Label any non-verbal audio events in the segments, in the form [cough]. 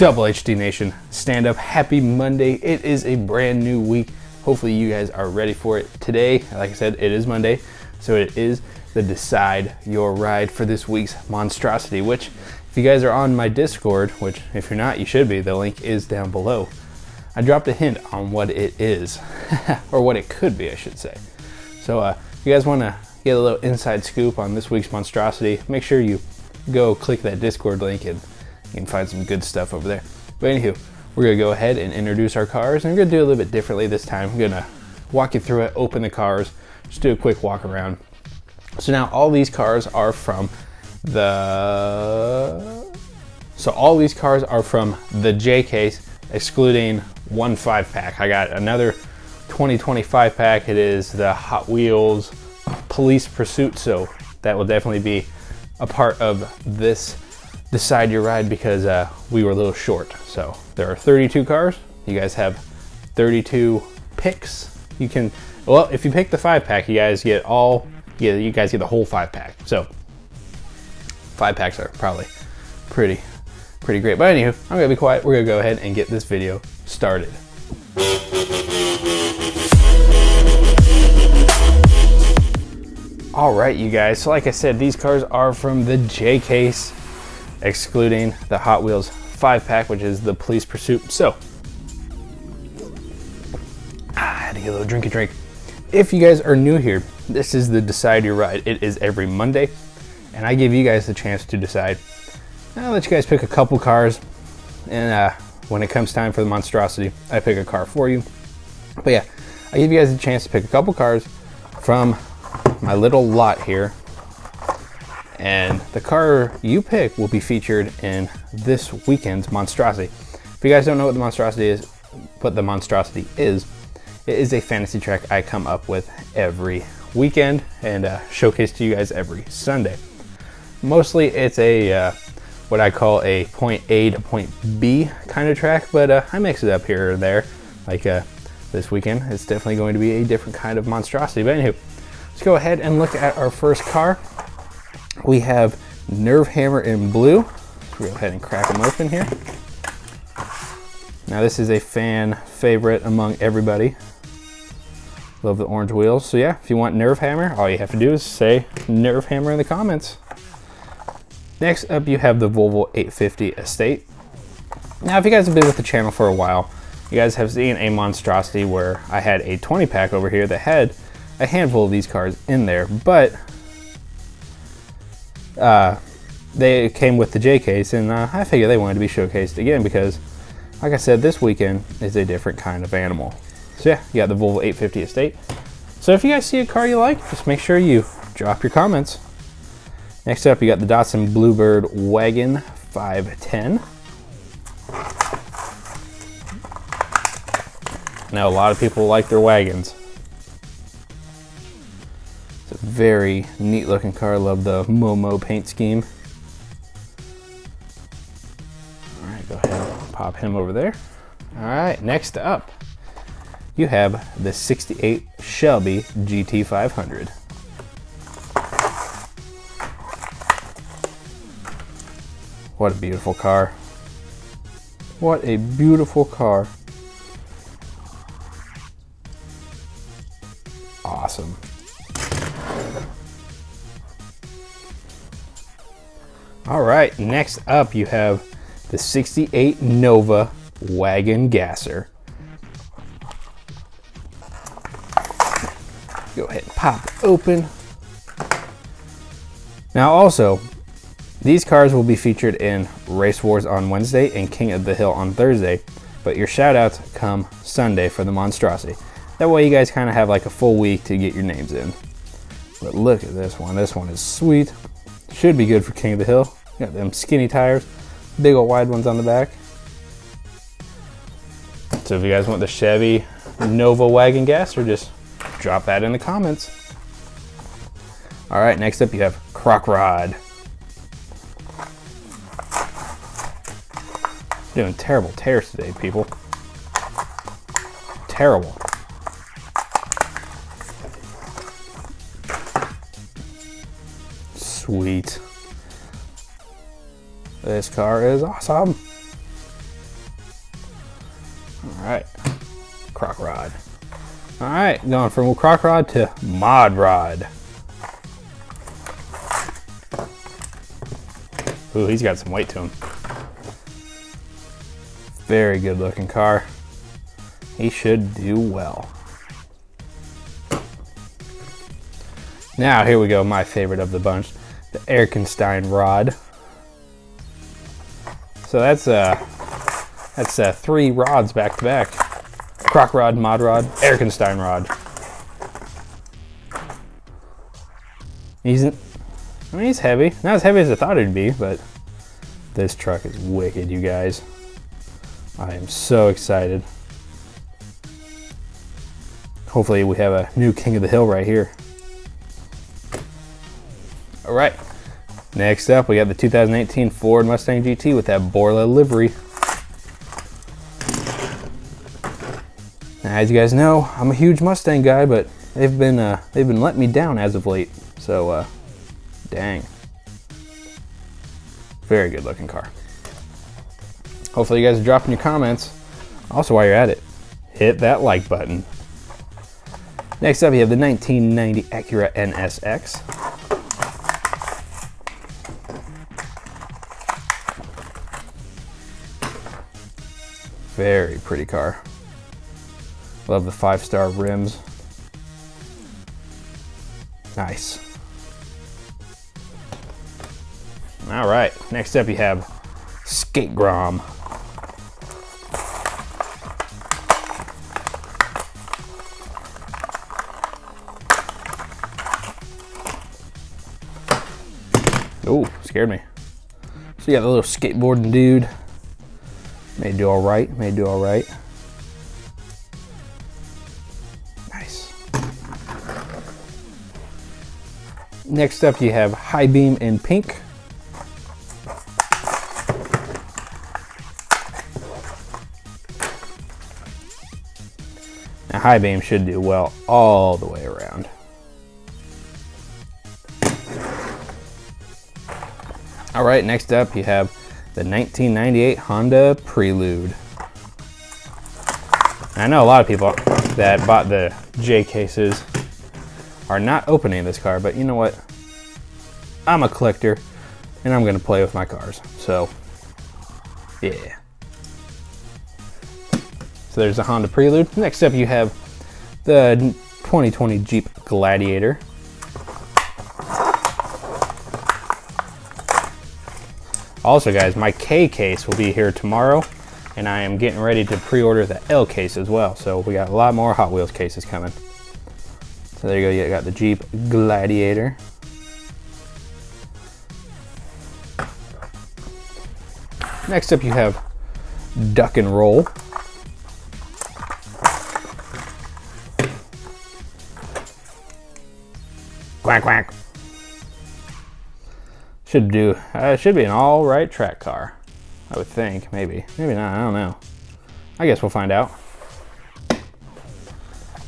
Double HD Nation, stand up. Happy Monday. It is a brand new week. Hopefully, you guys are ready for it. Today, like I said, it is Monday, so it is the Decide Your Ride for this week's monstrosity. Which, if you guys are on my Discord, which if you're not, you should be, the link is down below. I dropped a hint on what it is, [laughs] or what it could be, I should say. So, uh, if you guys want to get a little inside scoop on this week's monstrosity, make sure you go click that Discord link and you can find some good stuff over there. But anywho, we're gonna go ahead and introduce our cars and we're gonna do a little bit differently this time. I'm gonna walk you through it, open the cars, just do a quick walk around. So now all these cars are from the, so all these cars are from the J case, excluding one five pack. I got another 2025 pack. It is the Hot Wheels Police Pursuit. So that will definitely be a part of this decide your ride because uh, we were a little short. So there are 32 cars. You guys have 32 picks. You can, well, if you pick the five pack, you guys get all, yeah, you guys get the whole five pack. So five packs are probably pretty, pretty great. But anywho, I'm gonna be quiet. We're gonna go ahead and get this video started. All right, you guys. So like I said, these cars are from the J case excluding the Hot Wheels 5 pack, which is the Police Pursuit. So, I had to get a little drinky drink. If you guys are new here, this is the Decide Your Ride. It is every Monday, and I give you guys the chance to decide. I'll let you guys pick a couple cars, and uh, when it comes time for the monstrosity, I pick a car for you. But yeah, I give you guys a chance to pick a couple cars from my little lot here and the car you pick will be featured in this weekend's monstrosity. If you guys don't know what the monstrosity is, what the monstrosity is, it is a fantasy track I come up with every weekend and uh, showcase to you guys every Sunday. Mostly it's a uh, what I call a point A to point B kind of track, but uh, I mix it up here or there. Like uh, this weekend, it's definitely going to be a different kind of monstrosity. But anywho, let's go ahead and look at our first car we have Nerve Hammer in blue. Go ahead and crack them open here. Now this is a fan favorite among everybody. Love the orange wheels. So yeah, if you want Nerve Hammer, all you have to do is say Nerve Hammer in the comments. Next up, you have the Volvo 850 Estate. Now, if you guys have been with the channel for a while, you guys have seen a monstrosity where I had a 20 pack over here that had a handful of these cars in there, but uh, they came with the J case, and uh, I figured they wanted to be showcased again because, like I said, this weekend is a different kind of animal. So yeah, you got the Volvo 850 Estate. So if you guys see a car you like, just make sure you drop your comments. Next up, you got the Datsun Bluebird Wagon 510. Now, a lot of people like their wagons. Very neat looking car. Love the Momo paint scheme. All right, go ahead pop him over there. All right, next up, you have the 68 Shelby GT500. What a beautiful car. What a beautiful car. Awesome. All right, next up you have the 68 Nova Wagon Gasser. Go ahead and pop open. Now also, these cars will be featured in Race Wars on Wednesday and King of the Hill on Thursday, but your shout shoutouts come Sunday for the monstrosity. That way you guys kind of have like a full week to get your names in. But look at this one. This one is sweet. Should be good for King of the Hill. Got them skinny tires, big old wide ones on the back. So if you guys want the Chevy Nova wagon gasser, just drop that in the comments. All right, next up you have Croc Rod. Doing terrible tears today, people. Terrible. Sweet. This car is awesome. All right, croc rod. All right, going from croc rod to mod rod. Ooh, he's got some weight to him. Very good looking car. He should do well. Now here we go, my favorite of the bunch, the Erikenstein rod. So that's uh, that's uh, three rods back to back. Croc rod, mod rod, Erikenstein rod. He's, I mean, he's heavy. Not as heavy as I thought it'd be, but this truck is wicked, you guys. I am so excited. Hopefully we have a new king of the hill right here. All right, next up we got the 2018 Ford Mustang GT with that Borla livery. Now, as you guys know, I'm a huge Mustang guy, but they've been uh, they've been letting me down as of late. So, uh, dang, very good looking car. Hopefully, you guys are dropping your comments. Also, while you're at it, hit that like button. Next up, you have the 1990 Acura NSX. Very pretty car. Love the five star rims. Nice. All right, next up you have Skate Grom. Oh, scared me. So you got the little skateboarding dude. May do all right, may do all right. Nice. Next up you have High Beam in pink. Now High Beam should do well all the way around. All right, next up you have the 1998 Honda Prelude. I know a lot of people that bought the J cases are not opening this car, but you know what? I'm a collector and I'm gonna play with my cars. So, yeah. So there's the Honda Prelude. Next up you have the 2020 Jeep Gladiator. Also guys, my K case will be here tomorrow and I am getting ready to pre-order the L case as well. So we got a lot more Hot Wheels cases coming. So there you go, you got the Jeep Gladiator. Next up you have Duck and Roll. Quack quack. Should do, uh, should be an all right track car. I would think, maybe. Maybe not, I don't know. I guess we'll find out.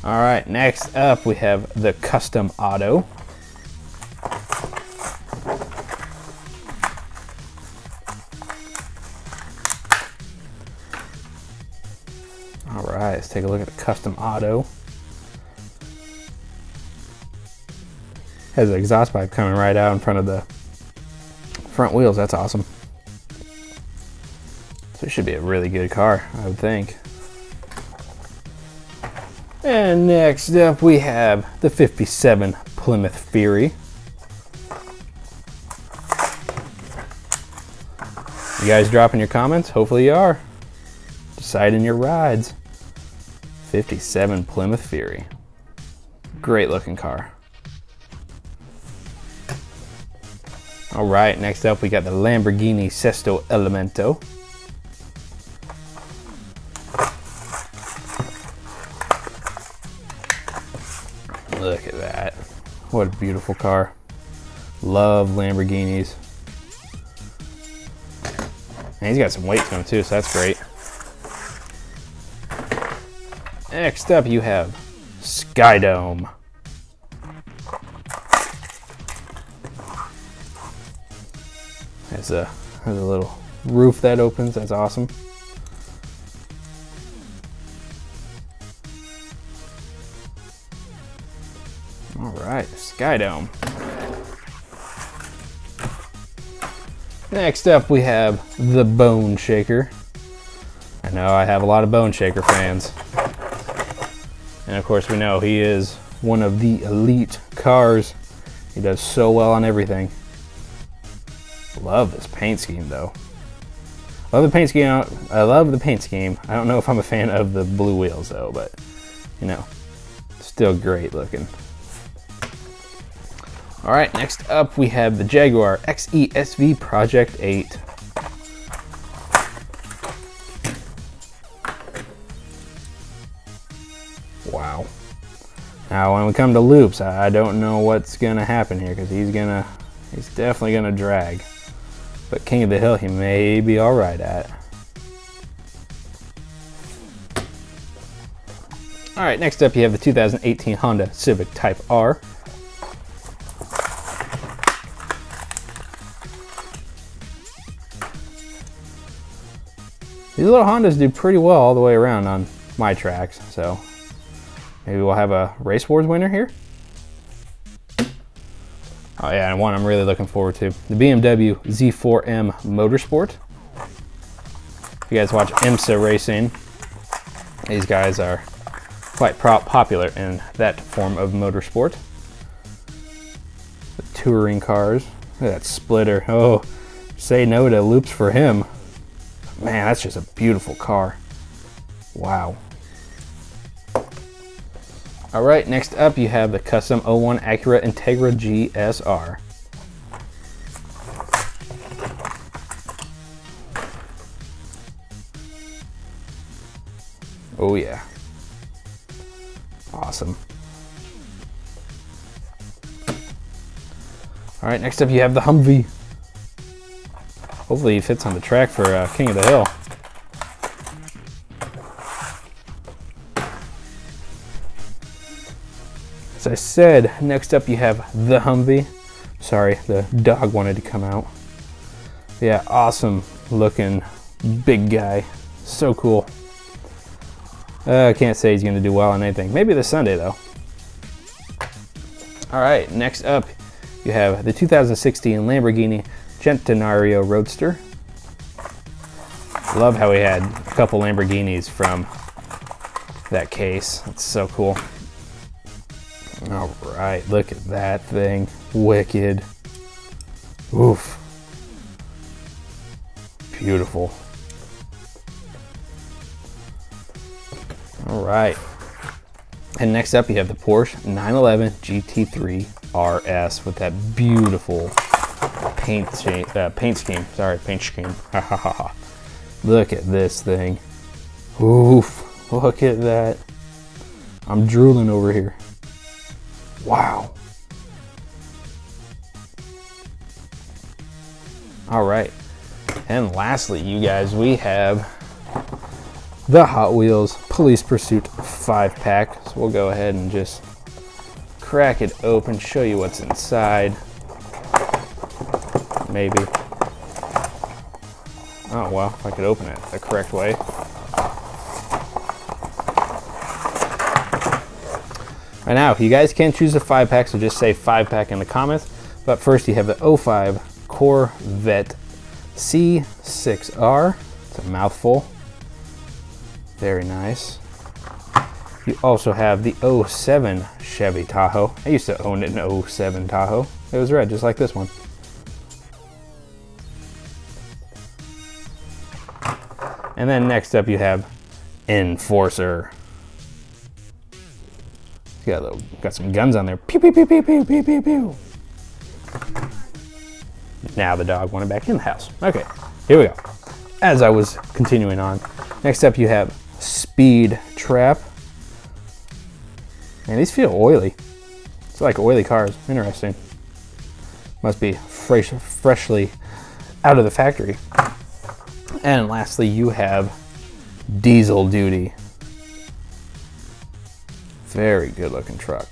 All right, next up we have the Custom Otto. All right, let's take a look at the Custom Otto. Has an exhaust pipe coming right out in front of the front wheels. That's awesome. So it should be a really good car, I would think. And next up we have the 57 Plymouth Fury. You guys dropping your comments? Hopefully you are. Deciding your rides. 57 Plymouth Fury. Great looking car. All right, next up we got the Lamborghini Sesto Elemento. Look at that. What a beautiful car. Love Lamborghinis. And he's got some weight to him too, so that's great. Next up you have Skydome. There's a, a little roof that opens, that's awesome. All right, Sky Dome. Next up we have the Bone Shaker. I know I have a lot of Bone Shaker fans. And of course we know he is one of the elite cars. He does so well on everything. Love this paint scheme though. Love the paint scheme. I love the paint scheme. I don't know if I'm a fan of the blue wheels though, but you know, still great looking. All right, next up we have the Jaguar XE SV Project 8. Wow. Now when we come to loops, I don't know what's gonna happen here because he's gonna, he's definitely gonna drag. But King of the Hill, he may be all right at. All right, next up you have the 2018 Honda Civic Type R. These little Hondas do pretty well all the way around on my tracks, so maybe we'll have a Race Wars winner here. Oh yeah, and one I'm really looking forward to. The BMW Z4M Motorsport. If you guys watch IMSA racing, these guys are quite popular in that form of motorsport. The touring cars. Look at that splitter. Oh, say no to loops for him. Man, that's just a beautiful car. Wow. All right, next up you have the custom 01 Acura Integra GSR. Oh yeah. Awesome. All right, next up you have the Humvee. Hopefully he fits on the track for uh, King of the Hill. As I said, next up you have the Humvee. Sorry, the dog wanted to come out. Yeah, awesome looking big guy. So cool. Uh, I can't say he's going to do well on anything. Maybe this Sunday, though. All right, next up, you have the 2016 Lamborghini Centenario Roadster. Love how we had a couple Lamborghinis from that case. That's so cool. All right, look at that thing. Wicked. Oof. Beautiful. All right. And next up, you have the Porsche 911 GT3 RS with that beautiful paint, uh, paint scheme. Sorry, paint scheme. [laughs] look at this thing. Oof. Look at that. I'm drooling over here. Wow. All right. And lastly, you guys, we have the Hot Wheels Police Pursuit 5 pack. So we'll go ahead and just crack it open, show you what's inside. Maybe. Oh, well, if I could open it the correct way. Right now, you guys can choose a five pack, so just say five pack in the comments. But first, you have the 05 Corvette C6R. It's a mouthful. Very nice. You also have the 07 Chevy Tahoe. I used to own an 07 Tahoe. It was red, just like this one. And then next up you have Enforcer. Got, little, got some guns on there. Pew, pew, pew, pew, pew, pew, pew. Now the dog wanted back in the house. Okay, here we go. As I was continuing on, next up you have Speed Trap. And these feel oily. It's like oily cars. Interesting. Must be fresh, freshly out of the factory. And lastly, you have Diesel Duty. Very good looking truck.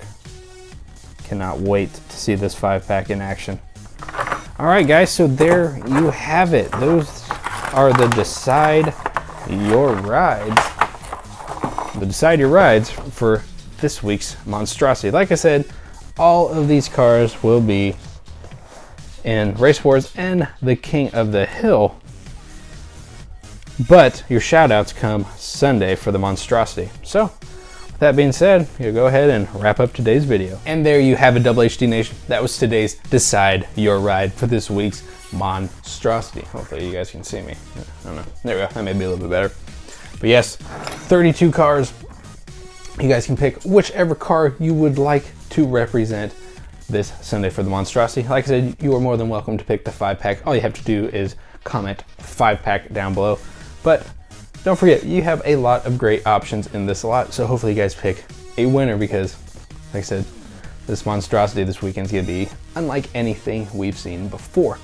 Cannot wait to see this five pack in action. All right, guys, so there you have it. Those are the Decide Your Rides. The Decide Your Rides for this week's monstrosity. Like I said, all of these cars will be in Race Wars and the King of the Hill. But your shout outs come Sunday for the monstrosity. So, that being said, you go ahead and wrap up today's video. And there you have it, Double HD Nation. That was today's Decide Your Ride for this week's monstrosity. Hopefully you guys can see me. I don't know. There we go. That may be a little bit better. But yes, 32 cars. You guys can pick whichever car you would like to represent this Sunday for the monstrosity. Like I said, you are more than welcome to pick the five pack. All you have to do is comment five pack down below. But don't forget, you have a lot of great options in this lot. So hopefully you guys pick a winner because, like I said, this monstrosity this weekend is gonna be unlike anything we've seen before.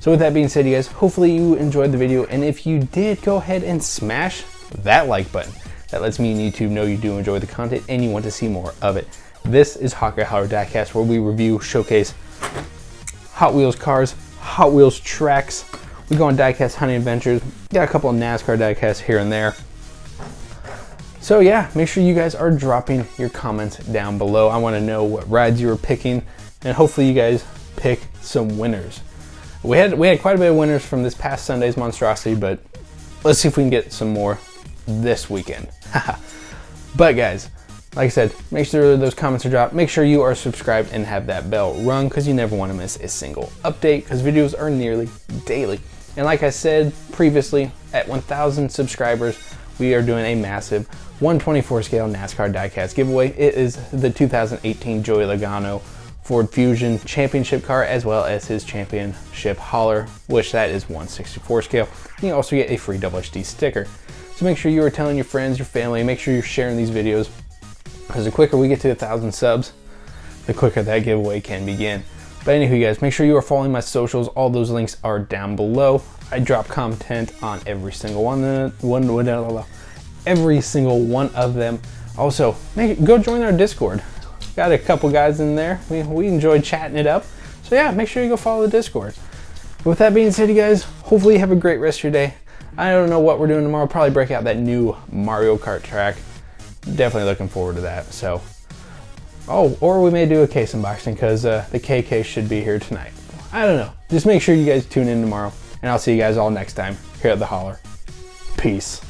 So with that being said, you guys, hopefully you enjoyed the video. And if you did, go ahead and smash that like button. That lets me and YouTube know you do enjoy the content and you want to see more of it. This is Hawkeye Hauler Diecast where we review, showcase Hot Wheels cars, Hot Wheels tracks. We go on diecast hunting adventures. Got a couple of NASCAR diecasts here and there. So yeah, make sure you guys are dropping your comments down below. I want to know what rides you were picking and hopefully you guys pick some winners. We had we had quite a bit of winners from this past Sunday's monstrosity, but let's see if we can get some more this weekend. [laughs] but guys, like I said, make sure those comments are dropped. Make sure you are subscribed and have that bell rung because you never want to miss a single update because videos are nearly daily. And like I said previously, at 1,000 subscribers, we are doing a massive 124 scale NASCAR diecast giveaway. It is the 2018 Joey Logano Ford Fusion championship car as well as his championship hauler, which that is 164 scale. You also get a free double HD sticker. So make sure you are telling your friends, your family, make sure you're sharing these videos because the quicker we get to a thousand subs, the quicker that giveaway can begin. But anywho, guys, make sure you are following my socials. All those links are down below. I drop content on every single one, one every single one of them. Also, make, go join our Discord. Got a couple guys in there. We, we enjoyed chatting it up. So yeah, make sure you go follow the Discord. With that being said, you guys, hopefully you have a great rest of your day. I don't know what we're doing tomorrow. Probably break out that new Mario Kart track definitely looking forward to that. So, oh, or we may do a case unboxing because uh, the KK should be here tonight. I don't know. Just make sure you guys tune in tomorrow, and I'll see you guys all next time here at the Hauler. Peace.